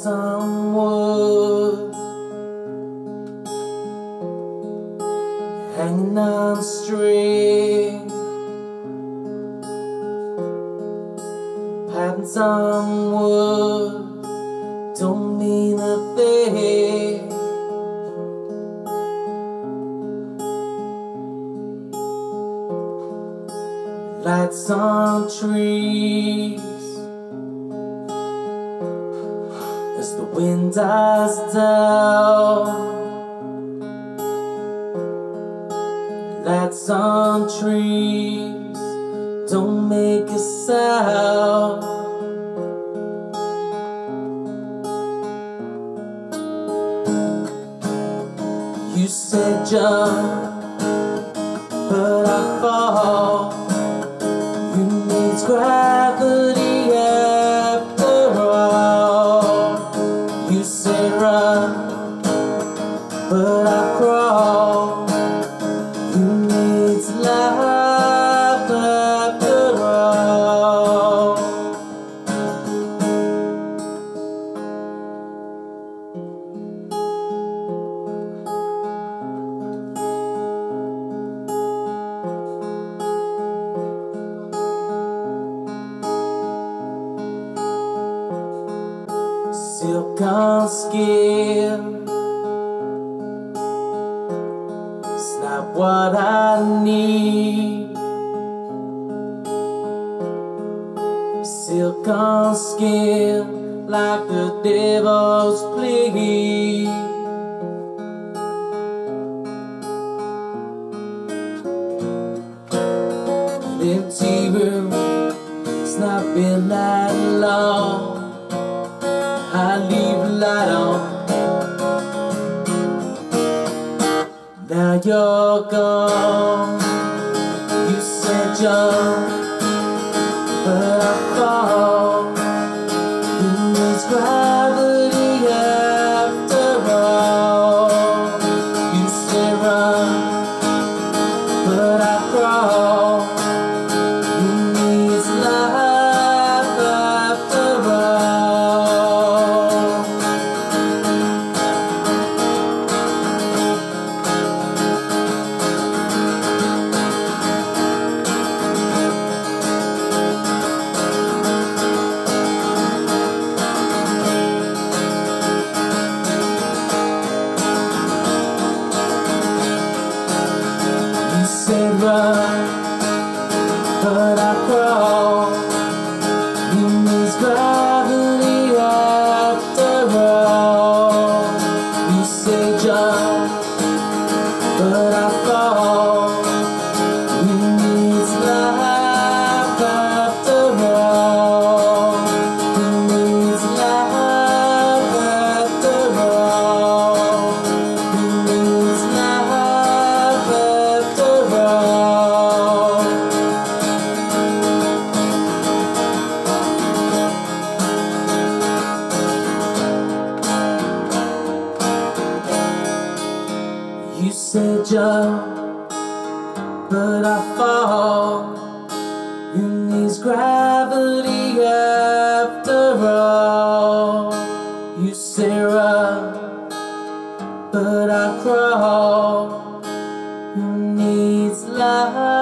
Patting some wood, hanging on a string, patting some wood, don't mean a thing. Lights on trees. Wind dies down. Lights on trees don't make a sound. You said jump, but I fall. But I crawl. Silk skin. It's not what I need. Silk skin Like the devil's plea. Empty room It's not been that long you're gone. You said jump, but I fall. But I crawl. You miss gravity after all. You say jump, jump, but I fall in these gravity after all. You say run, but I crawl in these lies.